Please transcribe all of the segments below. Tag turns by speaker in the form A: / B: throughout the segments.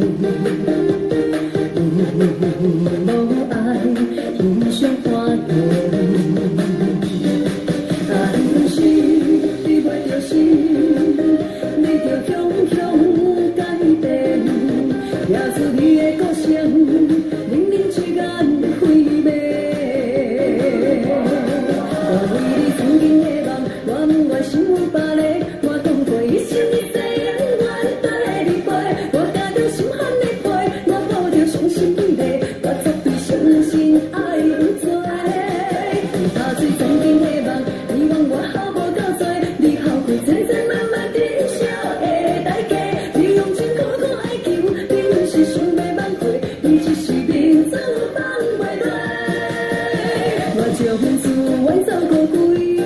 A: 有奈天上花落，叹心追袂着，你着强，chiều bên dù anh dạo cầu vui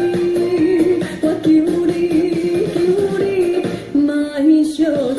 A: qua cứu đi cứu đi mãi chờ